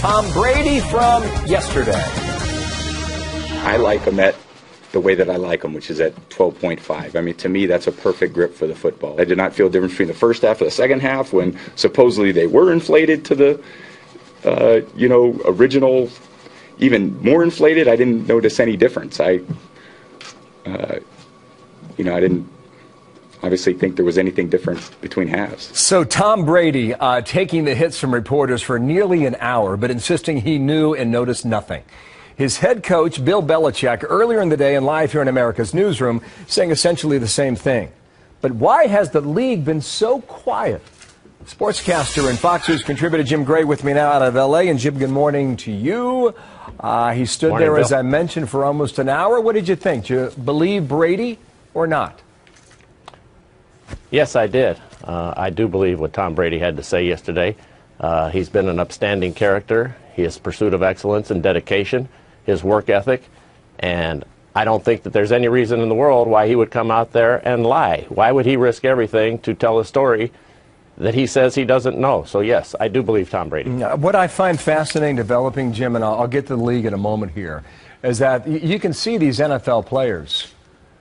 Tom Brady from yesterday. I like him at the way that I like him, which is at 12.5. I mean, to me, that's a perfect grip for the football. I did not feel a difference between the first half and the second half when supposedly they were inflated to the, uh, you know, original, even more inflated. I didn't notice any difference. I, uh, you know, I didn't obviously think there was anything different between halves. So Tom Brady uh, taking the hits from reporters for nearly an hour, but insisting he knew and noticed nothing. His head coach, Bill Belichick, earlier in the day and live here in America's newsroom, saying essentially the same thing. But why has the league been so quiet? Sportscaster and Fox News contributor Jim Gray with me now out of L.A. And Jim, good morning to you. Uh, he stood morning, there, Bill. as I mentioned, for almost an hour. What did you think? Do you believe Brady or not? Yes, I did. Uh, I do believe what Tom Brady had to say yesterday. Uh, he's been an upstanding character. His pursuit of excellence and dedication, his work ethic, and I don't think that there's any reason in the world why he would come out there and lie. Why would he risk everything to tell a story that he says he doesn't know? So yes, I do believe Tom Brady. What I find fascinating developing, Jim, and I'll, I'll get to the league in a moment here, is that you can see these NFL players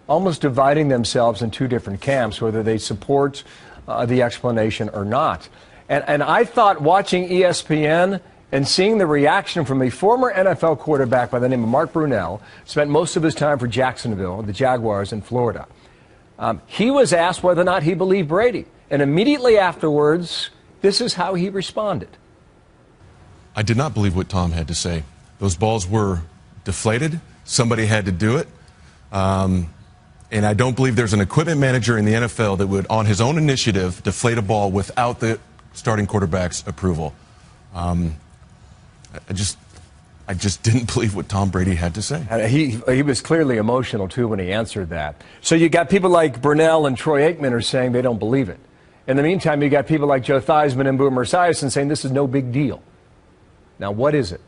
almost dividing themselves in two different camps, whether they support uh, the explanation or not. And, and I thought watching ESPN and seeing the reaction from a former NFL quarterback by the name of Mark Brunell, spent most of his time for Jacksonville, the Jaguars in Florida. Um, he was asked whether or not he believed Brady. And immediately afterwards, this is how he responded. I did not believe what Tom had to say. Those balls were deflated. Somebody had to do it. Um, and I don't believe there's an equipment manager in the NFL that would, on his own initiative, deflate a ball without the starting quarterback's approval. Um, I- just, I just didn't believe what Tom Brady had to say. He, he was clearly emotional, too, when he answered that. So you got people like Brunell and Troy Aikman are saying they don't believe it. In the meantime, you got people like Joe Theismann and Boomer Esiason saying this is no big deal. Now, what is it?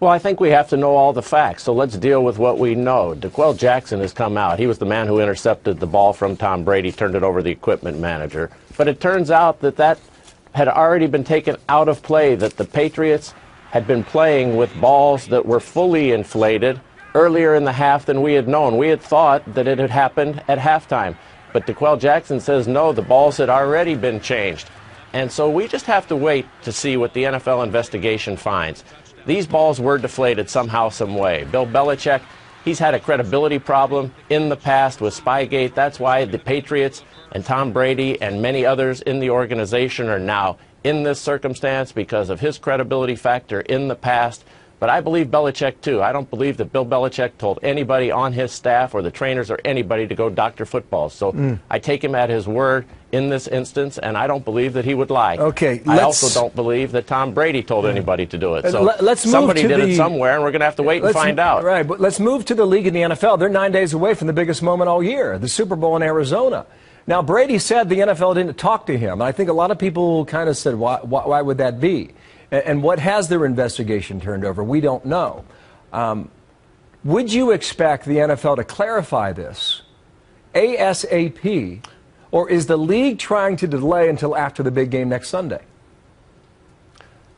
Well, I think we have to know all the facts. So let's deal with what we know. D'Qwell Jackson has come out. He was the man who intercepted the ball from Tom Brady, turned it over to the equipment manager. But it turns out that that had already been taken out of play, that the Patriots had been playing with balls that were fully inflated earlier in the half than we had known. We had thought that it had happened at halftime. But D'Qwell Jackson says no, the balls had already been changed. And so we just have to wait to see what the NFL investigation finds. These balls were deflated somehow, some way. Bill Belichick, he's had a credibility problem in the past with Spygate. That's why the Patriots and Tom Brady and many others in the organization are now in this circumstance because of his credibility factor in the past. But I believe Belichick too. I don't believe that Bill Belichick told anybody on his staff or the trainers or anybody to go doctor football. So Mm. I take him at his word in this instance, and I don't believe that he would lie. Okay, I also don't believe that Tom Brady told anybody to do it. So let- let's move somebody to did the- it somewhere, and we're going to have to wait and find out. Right, but let's move to the league and the NFL. They're nine days away from the biggest moment all year, the Super Bowl in Arizona. Now, Brady said the NFL didn't talk to him. I think a lot of people kind of said, why, why, why would that be? And, what has their investigation turned over? We don't know. Um, would you expect the NFL to clarify this ASAP, or is the league trying to delay until after the big game next Sunday?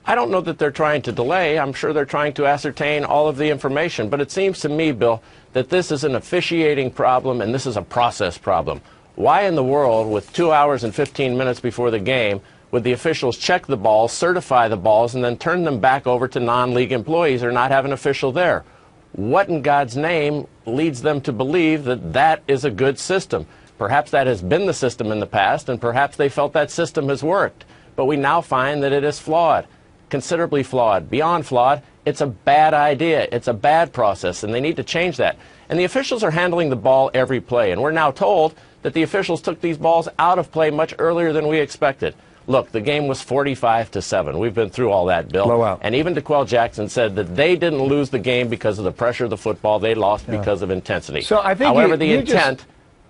I don't know that they're trying to delay. I'm sure they're trying to ascertain all of the information. But it seems to me, Bill, that this is an officiating problem and this is a process problem. Why in the world, with two hours and 15 minutes before the game, would the officials check the balls, certify the balls, and then turn them back over to non league employees or not have an official there? What in God's name leads them to believe that that is a good system? Perhaps that has been the system in the past, and perhaps they felt that system has worked. But we now find that it is flawed, considerably flawed, beyond flawed. It's a bad idea. It's a bad process, and they need to change that. And the officials are handling the ball every play, and we're now told that the officials took these balls out of play much earlier than we expected. Look, the game was 45 to 7. We've been through all that, Bill. Blowout. And even D'Qwell Jackson said that they didn't lose the game because of the pressure of the football. They lost because of intensity. So I think However, you- the you just- intent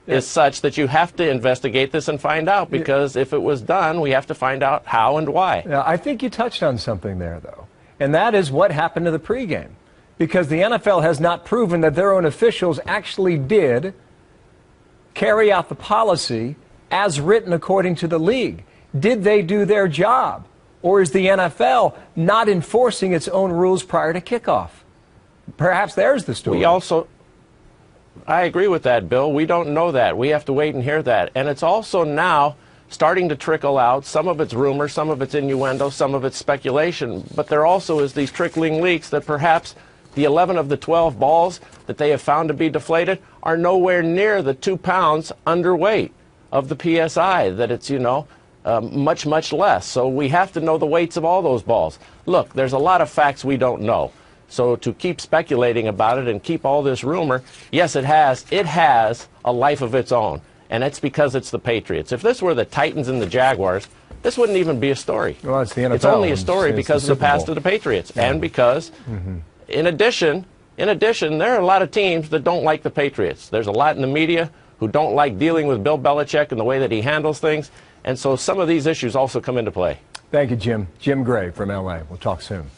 is such that you have to investigate this and find out because if it was done, we have to find out how and why. Now, I think you touched on something there, though, and that is what happened to the pregame. Because the NFL has not proven that their own officials actually did carry out the policy as written according to the league. Did they do their job? Or is the NFL not enforcing its own rules prior to kickoff? Perhaps there's the story. We also, I agree with that, Bill. We don't know that. We have to wait and hear that. And it's also now starting to trickle out. Some of it's rumor, some of it's innuendo, some of it's speculation. But there also is these trickling leaks that perhaps the 11 of the 12 balls that they have found to be deflated are nowhere near the two pounds underweight of the PSI, that it's, you know, um, much, much less. So we have to know the weights of all those balls. Look, there's a lot of facts we don't know. So to keep speculating about it and keep all this rumor, yes, it has. It has a life of its own, and it's because it's the Patriots. If this were the Titans and the Jaguars, this wouldn't even be a story. Well, it's the NFL. It's only a story it's the because of the Super Bowl. past of the Patriots, and because, in addition, in addition, there are a lot of teams that don't like the Patriots. There's a lot in the media who don't like dealing with Bill Belichick and the way that he handles things, and so some of these issues also come into play. Thank you, Jim. Jim Gray from LA. We'll talk soon.